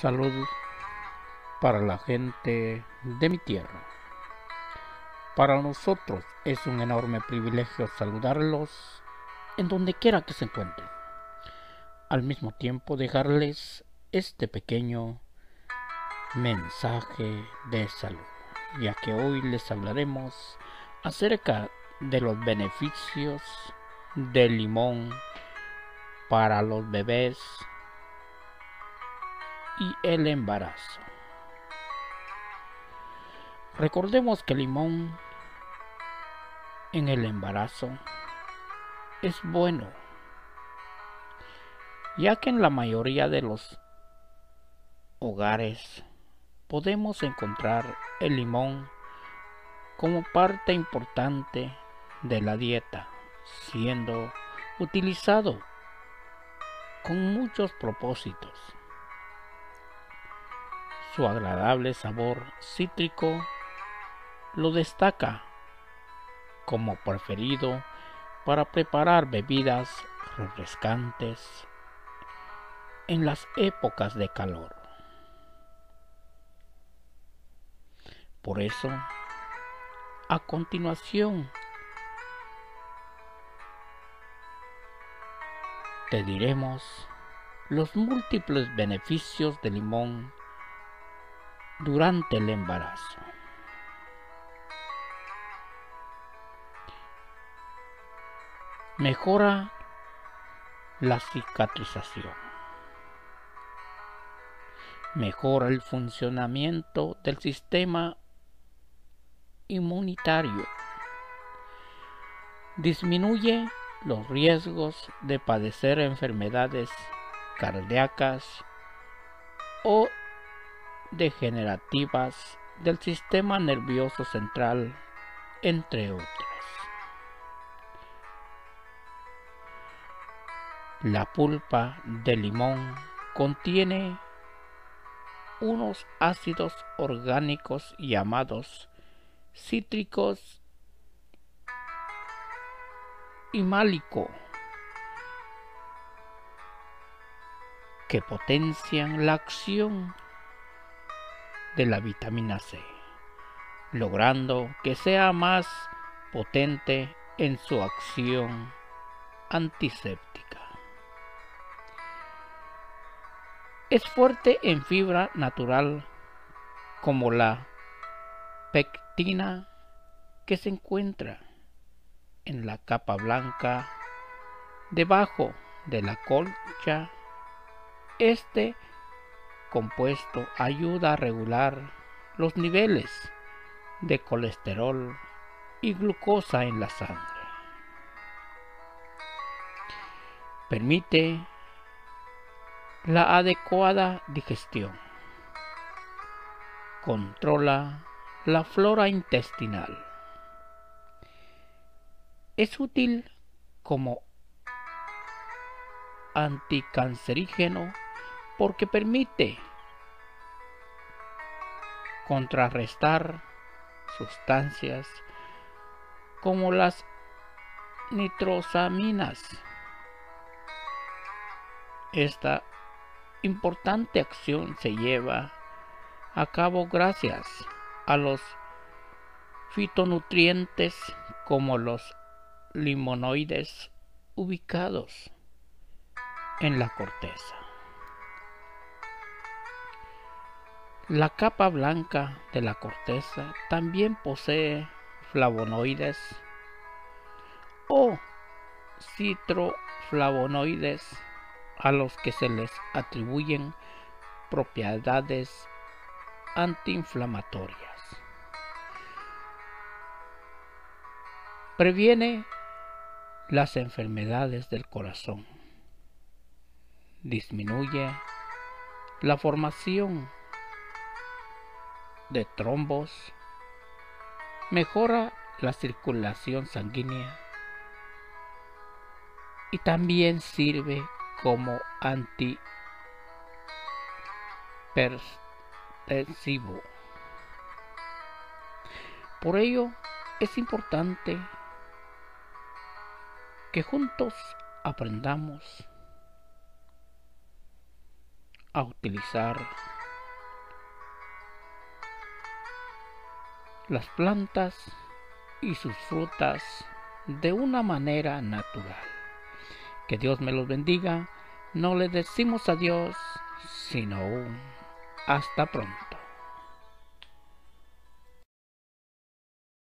Salud para la gente de mi tierra. Para nosotros es un enorme privilegio saludarlos en donde quiera que se encuentren. Al mismo tiempo dejarles este pequeño mensaje de salud, ya que hoy les hablaremos acerca de los beneficios del limón para los bebés y el embarazo. Recordemos que el limón en el embarazo es bueno, ya que en la mayoría de los hogares podemos encontrar el limón como parte importante de la dieta, siendo utilizado con muchos propósitos. Su agradable sabor cítrico lo destaca como preferido para preparar bebidas refrescantes en las épocas de calor. Por eso, a continuación, te diremos los múltiples beneficios del limón durante el embarazo. Mejora la cicatrización. Mejora el funcionamiento del sistema inmunitario. Disminuye los riesgos de padecer enfermedades cardíacas o degenerativas del sistema nervioso central, entre otras. La pulpa de limón contiene unos ácidos orgánicos llamados cítricos y málico que potencian la acción de la vitamina C, logrando que sea más potente en su acción antiséptica. Es fuerte en fibra natural como la pectina que se encuentra en la capa blanca debajo de la colcha. Este compuesto ayuda a regular los niveles de colesterol y glucosa en la sangre. Permite la adecuada digestión. Controla la flora intestinal. Es útil como anticancerígeno porque permite contrarrestar sustancias como las nitrosaminas. Esta importante acción se lleva a cabo gracias a los fitonutrientes como los limonoides ubicados en la corteza. La capa blanca de la corteza también posee flavonoides o citroflavonoides a los que se les atribuyen propiedades antiinflamatorias. Previene las enfermedades del corazón. Disminuye la formación de trombos, mejora la circulación sanguínea y también sirve como antipertensivo. Por ello es importante que juntos aprendamos a utilizar las plantas y sus frutas de una manera natural. Que Dios me los bendiga. No le decimos adiós, sino hasta pronto.